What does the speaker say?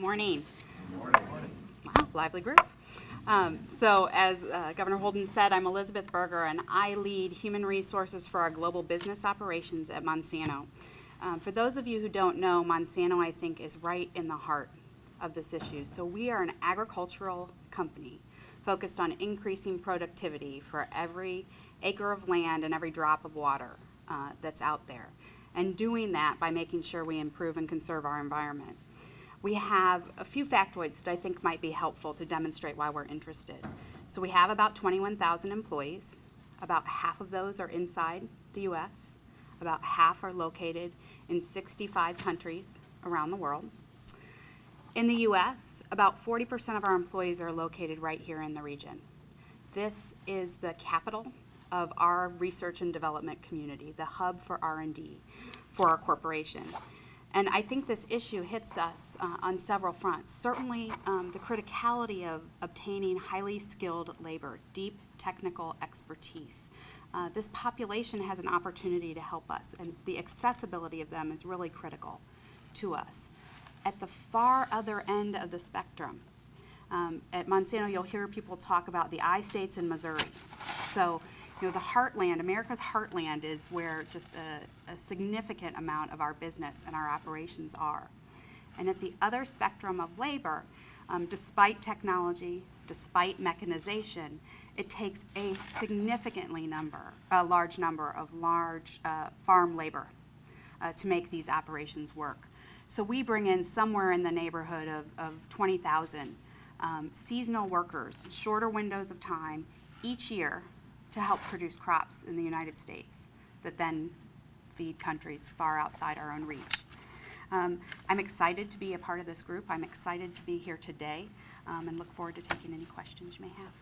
Morning. Wow, lively group. Um, so, as uh, Governor Holden said, I'm Elizabeth Burger, and I lead human resources for our global business operations at Monsanto. Um, for those of you who don't know, Monsanto, I think, is right in the heart of this issue. So, we are an agricultural company focused on increasing productivity for every acre of land and every drop of water uh, that's out there, and doing that by making sure we improve and conserve our environment we have a few factoids that I think might be helpful to demonstrate why we're interested. So we have about 21,000 employees. About half of those are inside the US. About half are located in 65 countries around the world. In the US, about 40% of our employees are located right here in the region. This is the capital of our research and development community, the hub for R&D for our corporation. And I think this issue hits us uh, on several fronts. Certainly, um, the criticality of obtaining highly skilled labor, deep technical expertise. Uh, this population has an opportunity to help us, and the accessibility of them is really critical to us. At the far other end of the spectrum, um, at Monsanto, you'll hear people talk about the I states in Missouri. So you know, the heartland, America's heartland is where just a, a significant amount of our business and our operations are. And at the other spectrum of labor, um, despite technology, despite mechanization, it takes a significantly number, a large number of large uh, farm labor uh, to make these operations work. So we bring in somewhere in the neighborhood of, of 20,000 um, seasonal workers, shorter windows of time each year to help produce crops in the United States that then feed countries far outside our own reach. Um, I'm excited to be a part of this group. I'm excited to be here today um, and look forward to taking any questions you may have.